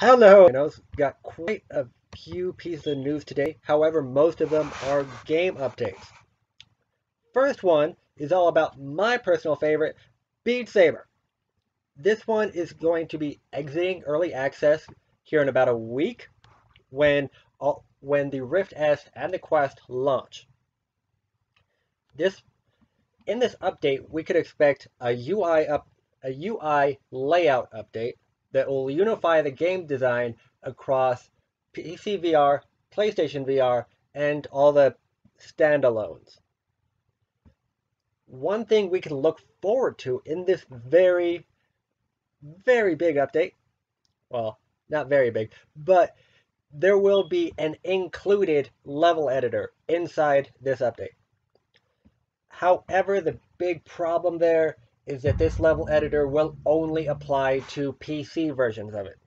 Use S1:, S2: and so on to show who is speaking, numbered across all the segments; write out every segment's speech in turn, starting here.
S1: Hello, you know, got quite a few pieces of news today. However, most of them are game updates. First one is all about my personal favorite, Beat Saber. This one is going to be exiting early access here in about a week when all, when the Rift S and the Quest launch. This in this update, we could expect a UI up a UI layout update that will unify the game design across PC VR, PlayStation VR, and all the standalones. One thing we can look forward to in this very, very big update, well, not very big, but there will be an included level editor inside this update. However, the big problem there is that this level editor will only apply to PC versions of it.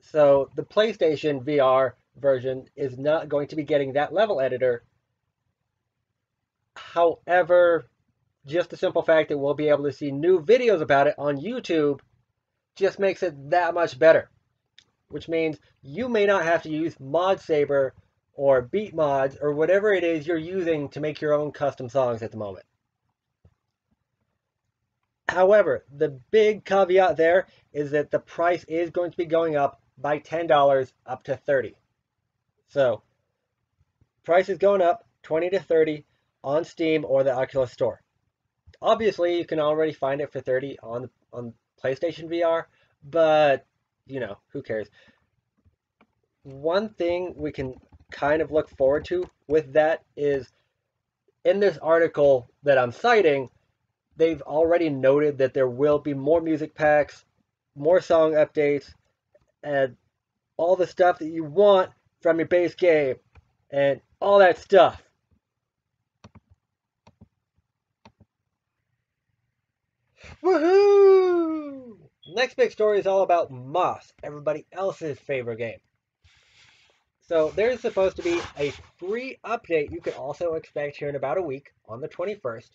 S1: So the PlayStation VR version is not going to be getting that level editor. However, just the simple fact that we'll be able to see new videos about it on YouTube just makes it that much better. Which means you may not have to use Mod Saber or Beat Mods or whatever it is you're using to make your own custom songs at the moment. However, the big caveat there is that the price is going to be going up by $10 up to 30 So, price is going up 20 to 30 on Steam or the Oculus Store. Obviously, you can already find it for 30 on on PlayStation VR, but you know, who cares? One thing we can kind of look forward to with that is in this article that I'm citing, they've already noted that there will be more music packs, more song updates, and all the stuff that you want from your base game, and all that stuff. Woohoo! Next big story is all about Moss, everybody else's favorite game. So there's supposed to be a free update you can also expect here in about a week on the 21st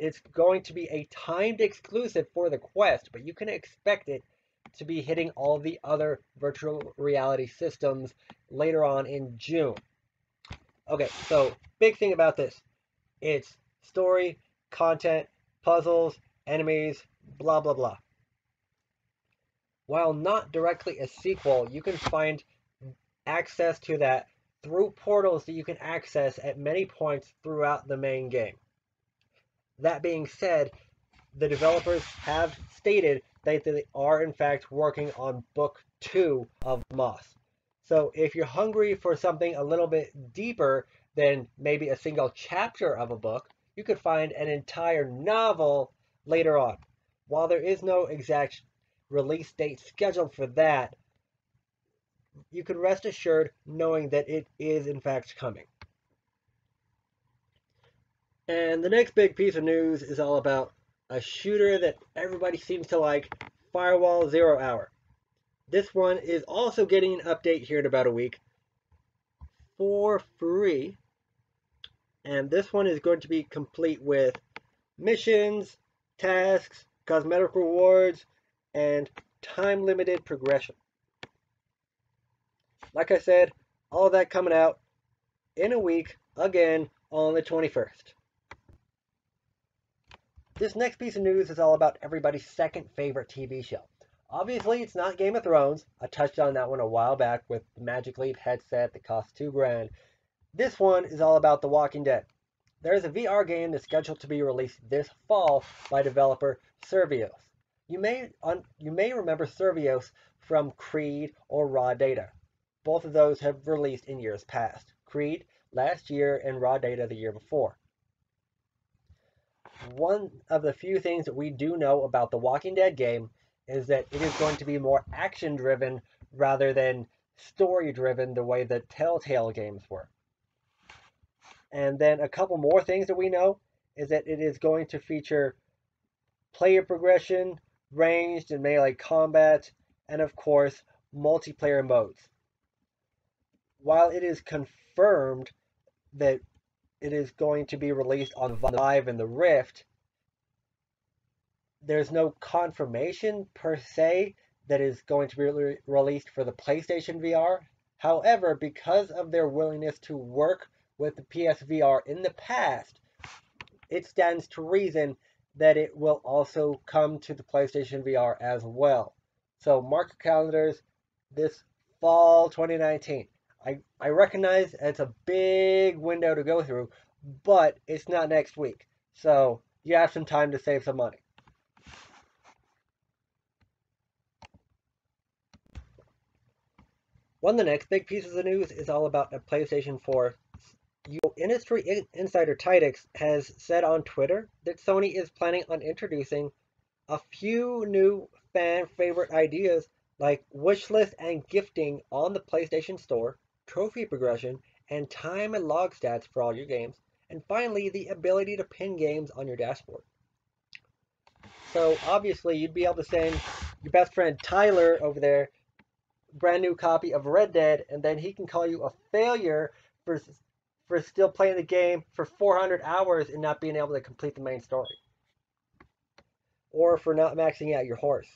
S1: it's going to be a timed exclusive for the Quest, but you can expect it to be hitting all the other virtual reality systems later on in June. Okay, so big thing about this. It's story, content, puzzles, enemies, blah, blah, blah. While not directly a sequel, you can find access to that through portals that you can access at many points throughout the main game. That being said, the developers have stated that they are in fact working on book two of Moss. So if you're hungry for something a little bit deeper than maybe a single chapter of a book, you could find an entire novel later on. While there is no exact release date scheduled for that, you can rest assured knowing that it is in fact coming. And the next big piece of news is all about a shooter that everybody seems to like, Firewall Zero Hour. This one is also getting an update here in about a week for free. And this one is going to be complete with missions, tasks, cosmetic rewards, and time limited progression. Like I said, all that coming out in a week again on the 21st. This next piece of news is all about everybody's second favorite TV show. Obviously, it's not Game of Thrones. I touched on that one a while back with the Magic Leap headset that costs two grand. This one is all about The Walking Dead. There is a VR game that's scheduled to be released this fall by developer Survios. You may un, you may remember Survios from Creed or Raw Data. Both of those have released in years past. Creed last year and Raw Data the year before one of the few things that we do know about the Walking Dead game is that it is going to be more action driven rather than story driven the way the Telltale games were. And then a couple more things that we know is that it is going to feature player progression, ranged and melee combat, and of course, multiplayer modes. While it is confirmed that it is going to be released on Vive and the Rift, there's no confirmation per se that is going to be re released for the PlayStation VR. However, because of their willingness to work with the PSVR in the past, it stands to reason that it will also come to the PlayStation VR as well. So mark your calendars this fall 2019. I, I recognize it's a big window to go through, but it's not next week. So you have some time to save some money. One of the next big pieces of news is all about a PlayStation 4. Industry insider Tidux has said on Twitter that Sony is planning on introducing a few new fan favorite ideas like wishlist and gifting on the PlayStation Store, trophy progression, and time and log stats for all your games, and finally the ability to pin games on your dashboard. So obviously you'd be able to send your best friend Tyler over there brand new copy of Red Dead, and then he can call you a failure for for still playing the game for 400 hours and not being able to complete the main story, or for not maxing out your horse.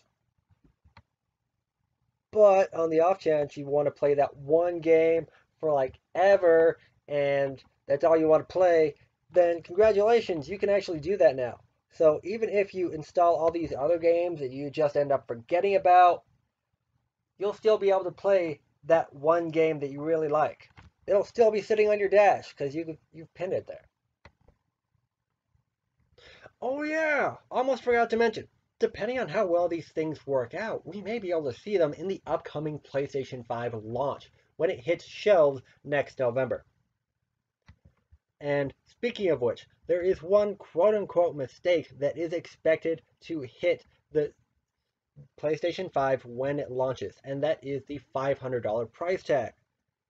S1: But on the off chance you want to play that one game for like ever, and that's all you want to play, then congratulations, you can actually do that now. So even if you install all these other games that you just end up forgetting about, you'll still be able to play that one game that you really like. It'll still be sitting on your dash because you you've pinned it there. Oh yeah, almost forgot to mention. Depending on how well these things work out, we may be able to see them in the upcoming PlayStation 5 launch when it hits shelves next November. And speaking of which, there is one quote unquote mistake that is expected to hit the PlayStation 5 when it launches, and that is the $500 price tag.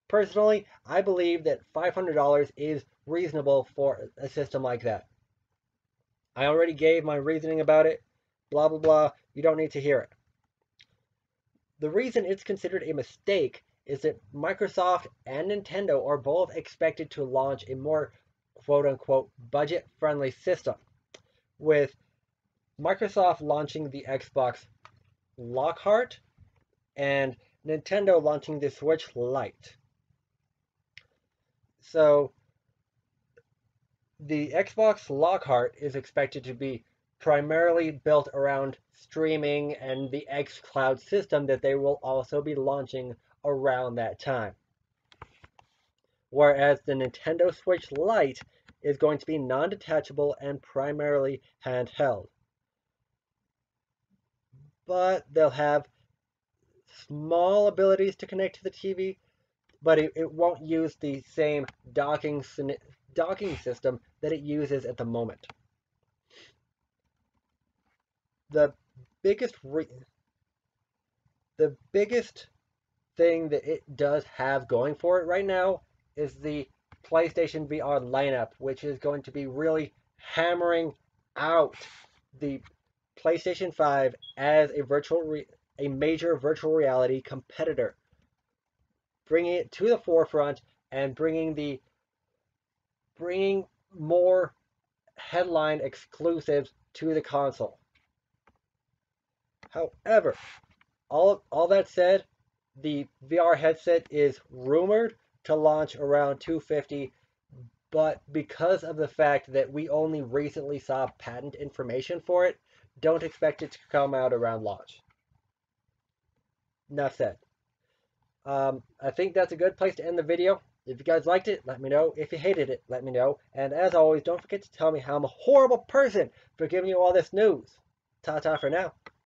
S1: Personally, I believe that $500 is reasonable for a system like that. I already gave my reasoning about it, blah blah blah, you don't need to hear it. The reason it's considered a mistake is that Microsoft and Nintendo are both expected to launch a more quote unquote budget friendly system, with Microsoft launching the Xbox Lockhart and Nintendo launching the Switch Lite. So the Xbox Lockhart is expected to be primarily built around streaming and the xCloud system that they will also be launching around that time. Whereas the Nintendo Switch Lite is going to be non-detachable and primarily handheld but they'll have small abilities to connect to the TV, but it, it won't use the same docking, docking system that it uses at the moment. The biggest the biggest thing that it does have going for it right now is the PlayStation VR lineup, which is going to be really hammering out the PlayStation 5 as a virtual a major virtual reality competitor, bringing it to the forefront and bringing the bringing more headline exclusives to the console. However, all all that said, the VR headset is rumored to launch around 250 but because of the fact that we only recently saw patent information for it, don't expect it to come out around launch. Enough said. Um, I think that's a good place to end the video. If you guys liked it, let me know. If you hated it, let me know. And as always, don't forget to tell me how I'm a horrible person for giving you all this news. Ta-ta for now.